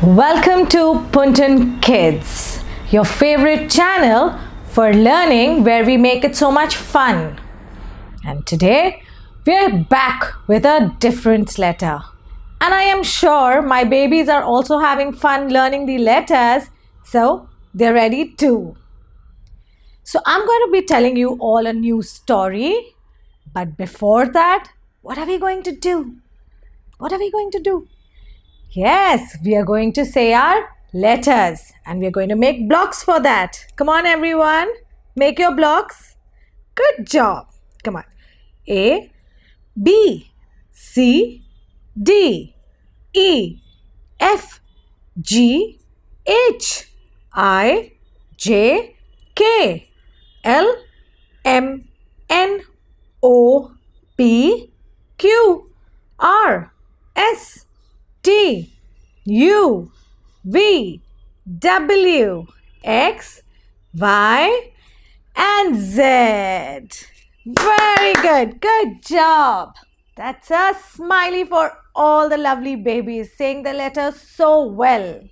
Welcome to PunToon Kids, your favorite channel for learning where we make it so much fun. And today we're back with a different letter. And I am sure my babies are also having fun learning the letters, so they're ready too. So I'm going to be telling you all a new story. But before that, what are we going to do? What are we going to do? Yes, we are going to say our letters and we are going to make blocks for that. Come on, everyone. Make your blocks. Good job. Come on. A, B, C, D, E, F, G, H, I, J, K, L, M, N, O, P, Q, R, S, T U V W X Y and Z. Very good. Good job. That's a smiley for all the lovely babies saying the letters so well.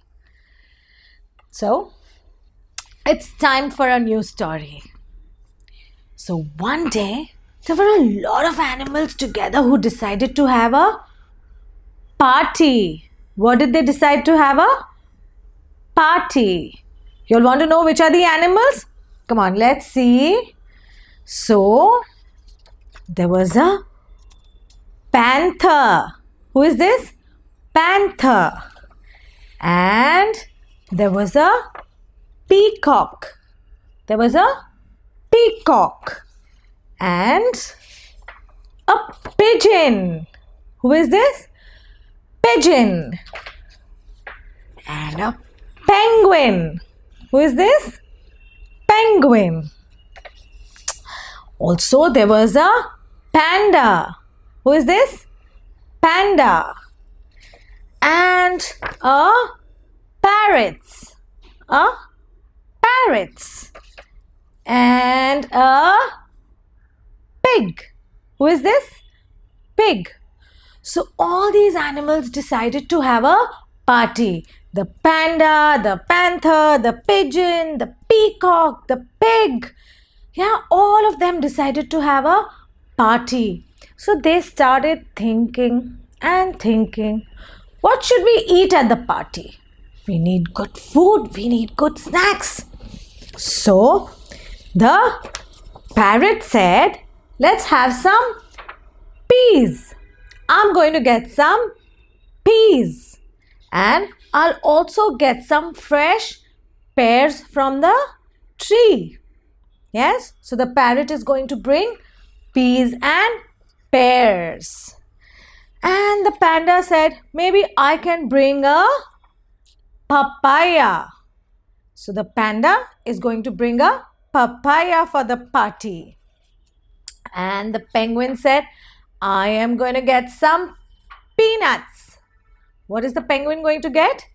So, it's time for a new story. So, one day, there were a lot of animals together who decided to have a party. What did they decide to have a party? You'll want to know which are the animals? Come on, let's see. So, there was a panther. Who is this? Panther. And there was a peacock. There was a peacock. And a pigeon. Who is this? Pigeon and a penguin. Who is this? Penguin. Also, there was a panda. Who is this? Panda. And a parrots. A parrots. And a pig. Who is this? Pig. So all these animals decided to have a party. The panda, the panther, the pigeon, the peacock, the pig. Yeah, all of them decided to have a party. So they started thinking and thinking, what should we eat at the party? We need good food, we need good snacks. So the parrot said, let's have some peas. I'm going to get some peas and I'll also get some fresh pears from the tree. Yes, so the parrot is going to bring peas and pears. And the panda said, maybe I can bring a papaya. So the panda is going to bring a papaya for the party. And the penguin said, I am going to get some peanuts. What is the penguin going to get?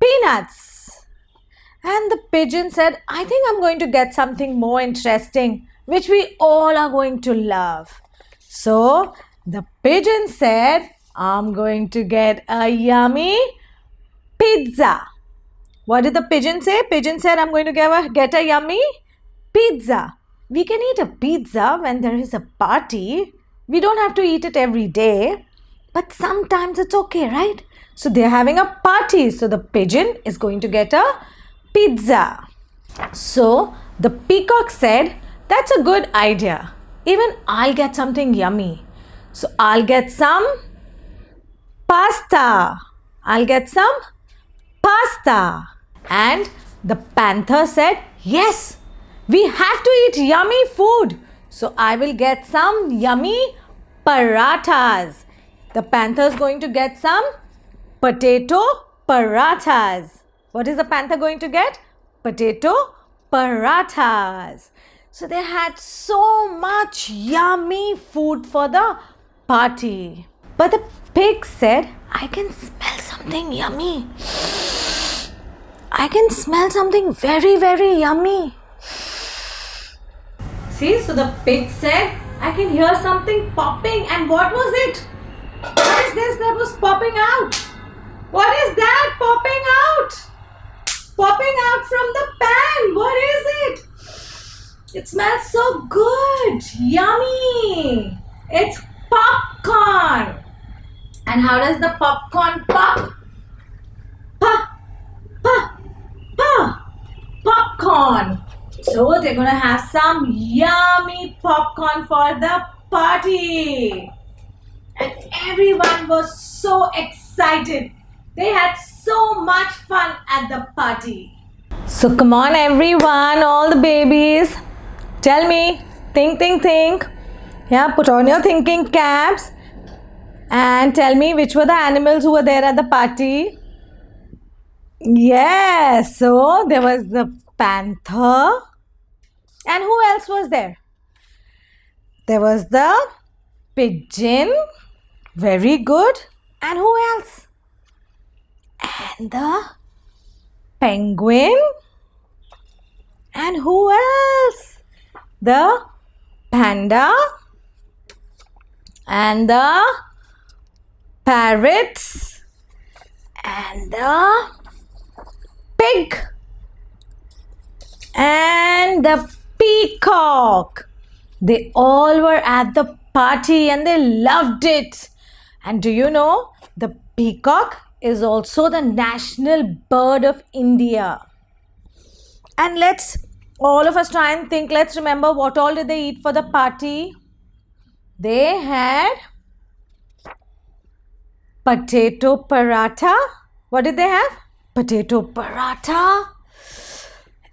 Peanuts. And the pigeon said, I think I'm going to get something more interesting, which we all are going to love. So the pigeon said, I'm going to get a yummy pizza. What did the pigeon say? Pigeon said, I'm going to get a, get a yummy pizza. We can eat a pizza when there is a party we don't have to eat it every day, but sometimes it's okay, right? So they're having a party. So the pigeon is going to get a pizza. So the peacock said, That's a good idea. Even I'll get something yummy. So I'll get some pasta. I'll get some pasta. And the panther said, Yes, we have to eat yummy food. So I will get some yummy parathas. The panther is going to get some potato parathas. What is the panther going to get? Potato parathas. So they had so much yummy food for the party. But the pig said, I can smell something yummy. I can smell something very, very yummy. See, so the pig said, I can hear something popping and what was it? What is this that was popping out? What is that popping out? Popping out from the pan. What is it? It smells so good. Yummy. It's popcorn. And how does the popcorn pop? Pa, pa, pa. Popcorn. So they're gonna have some yummy popcorn for the party. And everyone was so excited. They had so much fun at the party. So come on everyone, all the babies. Tell me, think, think, think. Yeah, put on your thinking caps and tell me which were the animals who were there at the party. Yes, so there was the panther. And who else was there? There was the pigeon. Very good. And who else? And the penguin. And who else? The panda. And the parrots. And the pig. And the peacock. They all were at the party and they loved it. And do you know the peacock is also the national bird of India? And let's all of us try and think. Let's remember what all did they eat for the party? They had potato paratha. What did they have? Potato paratha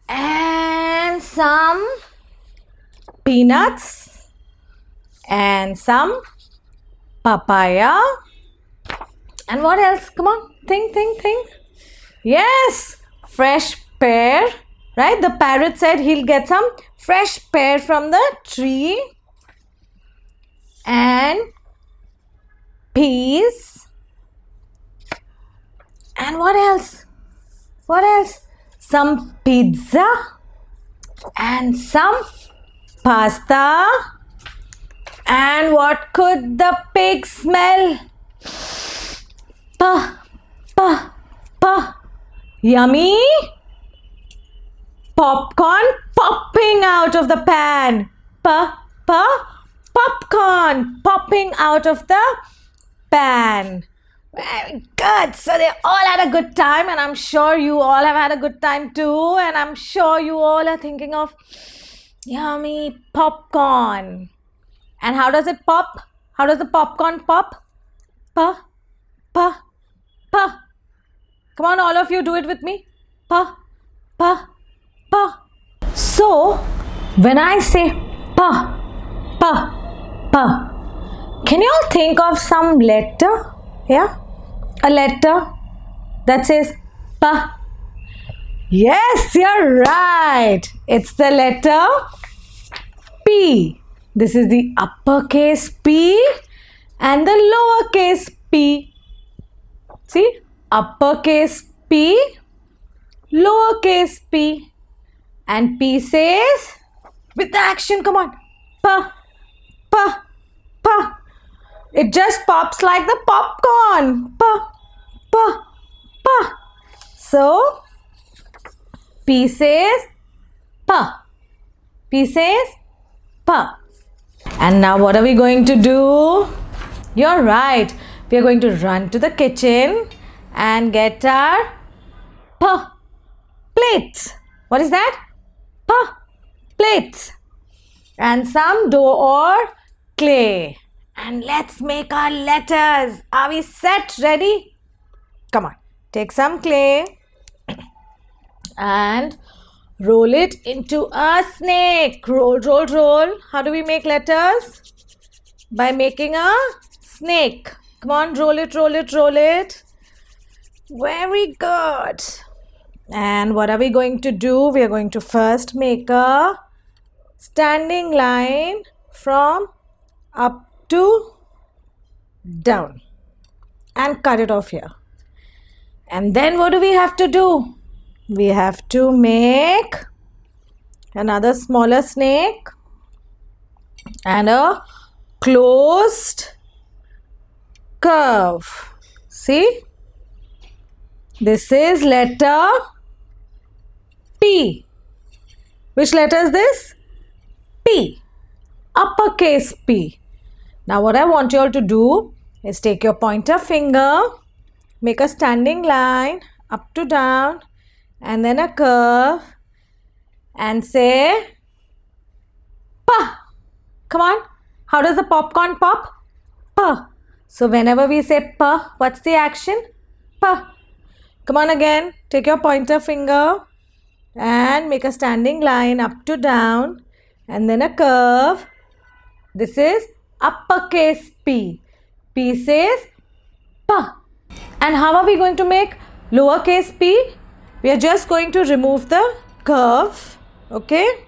and some peanuts and some papaya. And what else? Come on think think think. Yes fresh pear right? The parrot said he'll get some fresh pear from the tree. And peas. And what else? What else? Some pizza. And some pasta. And what could the pig smell? Pa, pa, pa. Yummy. Popcorn popping out of the pan. Pa, pa, popcorn popping out of the pan. Very good. So they all had a good time, and I'm sure you all have had a good time too. And I'm sure you all are thinking of yummy popcorn. And how does it pop? How does the popcorn pop? Pa, pa, pa. Come on, all of you, do it with me. Pa, pa, pa. So, when I say pa, pa, pa, can you all think of some letter? Yeah? a letter that says pa. Yes, you're right. It's the letter P. This is the uppercase P and the lowercase p. See? Uppercase P, lowercase p. And P says, with the action, come on. Pa, pa, pa. It just pops like the popcorn. Pa, pa, pa. So, P says pa. P says And now what are we going to do? You're right. We are going to run to the kitchen and get our pa plates. What is that? Pa plates. And some dough or clay and let's make our letters. Are we set? Ready? Come on. Take some clay and roll it into a snake. Roll, roll, roll. How do we make letters? By making a snake. Come on, roll it, roll it, roll it. Very good. And what are we going to do? We are going to first make a standing line from up to down and cut it off here. And then what do we have to do? We have to make another smaller snake and a closed curve. See? This is letter P. Which letter is this? P. Uppercase P. Now, what I want you all to do is take your pointer finger, make a standing line up to down, and then a curve, and say Pa. Come on. How does the popcorn pop? Pa. So, whenever we say Pa, what's the action? Pa. Come on again. Take your pointer finger and make a standing line up to down and then a curve. This is uppercase P. P says pa. And how are we going to make lowercase p? We are just going to remove the curve, okay?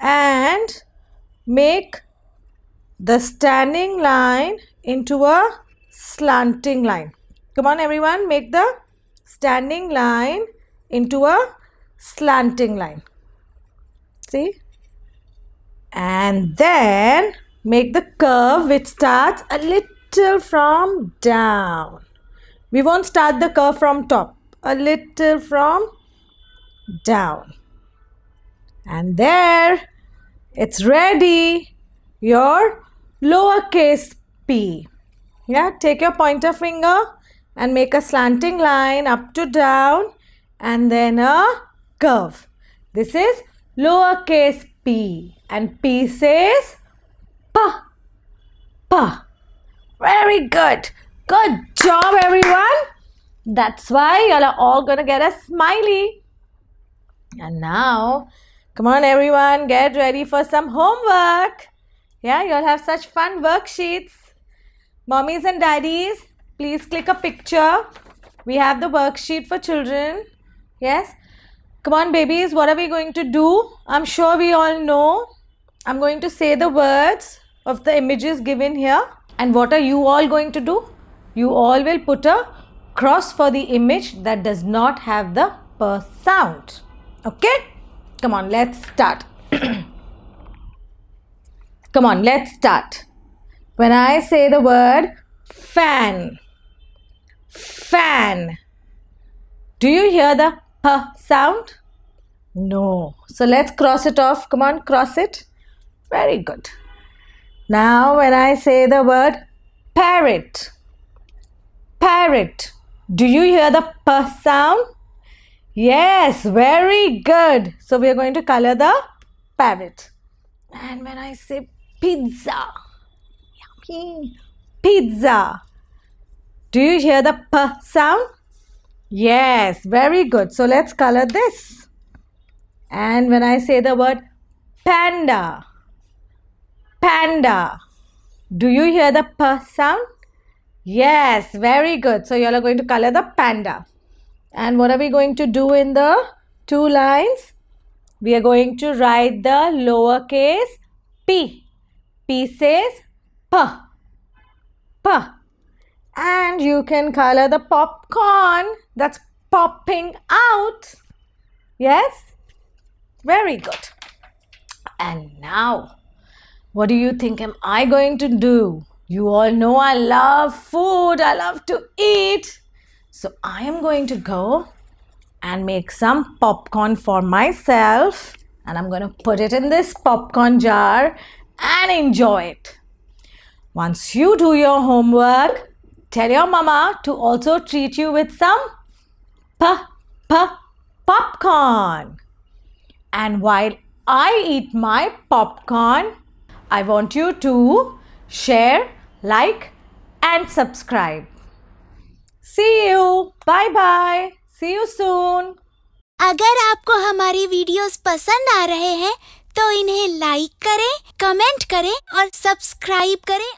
And make the standing line into a slanting line. Come on everyone, make the standing line into a slanting line. See? And then make the curve which starts a little from down. We won't start the curve from top, a little from down. And there, it's ready. Your lowercase p. Yeah, take your pointer finger and make a slanting line up to down and then a curve. This is lowercase p and p says pa, pa. Very good. Good job everyone. That's why y'all are all to get a smiley. And now, come on everyone, get ready for some homework. Yeah, you'll have such fun worksheets. Mommies and daddies, please click a picture. We have the worksheet for children. Yes. Come on, babies, what are we going to do? I'm sure we all know. I'm going to say the words of the images given here. And what are you all going to do? You all will put a cross for the image that does not have the per sound. Okay? Come on, let's start. Come on, let's start. When I say the word fan, fan, do you hear the p sound? No. So let's cross it off. Come on, cross it. Very good. Now, when I say the word parrot, parrot, do you hear the p sound? Yes, very good. So we are going to color the parrot. And when I say pizza, yummy, pizza, do you hear the p sound? Yes, very good. So let's color this. And when I say the word panda, panda, do you hear the p sound? Yes, very good. So you all are going to color the panda. And what are we going to do in the two lines? We are going to write the lowercase p. P says p. P. And you can color the popcorn that's popping out. Yes? Very good. And now, what do you think am I going to do? You all know I love food. I love to eat. So I am going to go and make some popcorn for myself. And I'm going to put it in this popcorn jar and enjoy it. Once you do your homework, tell your mama to also treat you with some pa pa popcorn. And while I eat my popcorn, I want you to share, like and subscribe. See you. Bye bye. See you soon. अगर आपको हमारी videos पसंद आ रहे हैं तो इन्हें like करें, comment करें और सब्सक्राइब करें